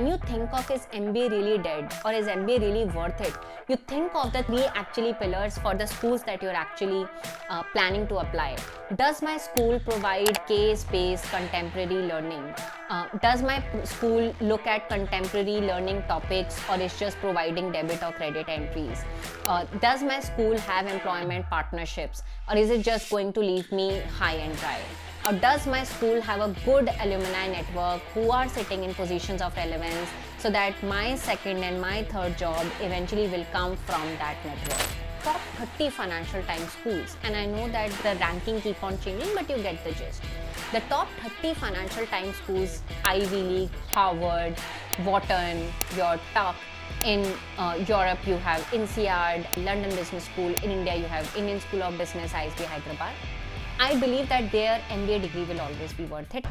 when you think of is MBA really dead or is MBA really worth it, you think of the three actually pillars for the schools that you're actually uh, planning to apply. Does my school provide case-based contemporary learning? Uh, does my school look at contemporary learning topics or is just providing debit or credit entries? Uh, does my school have employment partnerships or is it just going to leave me high and dry? Or does my school have a good alumni network who are sitting in positions of relevance so that my second and my third job eventually will come from that network? Top 30 Financial Times schools, and I know that the ranking keep on changing, but you get the gist. The top 30 Financial Times schools, Ivy League, Harvard, Wharton, your Tuck, in uh, Europe, you have INSEAD, London Business School. In India, you have Indian School of Business, ISB Hyderabad. I believe that their MBA degree will always be worth it.